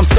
I'm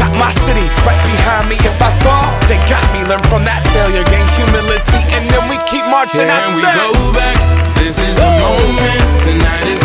got my city right behind me. If I fall, they got me. Learn from that failure, gain humility, and then we keep marching. I Can we said, go back? This is the moment. Tonight is